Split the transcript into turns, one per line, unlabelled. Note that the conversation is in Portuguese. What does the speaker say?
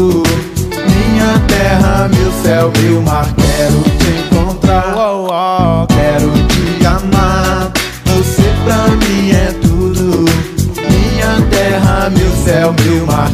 mundo. Minha terra, meu céu, meu mar, quero te encontrar. Quero te amar. Você pra mim é tudo. Minha terra, meu céu, meu mar,